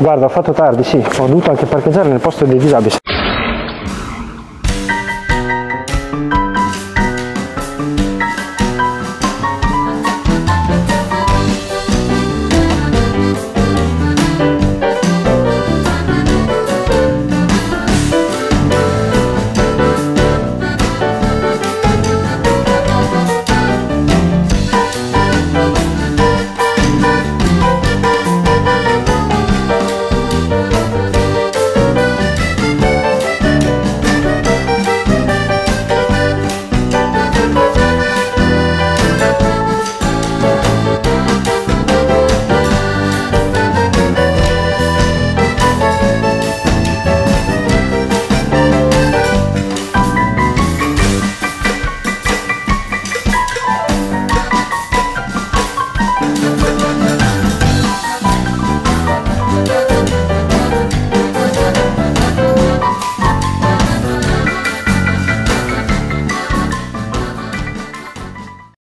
Guarda, ho fatto tardi, sì, ho dovuto anche parcheggiare nel posto dei disabili.